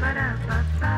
ba da ba ba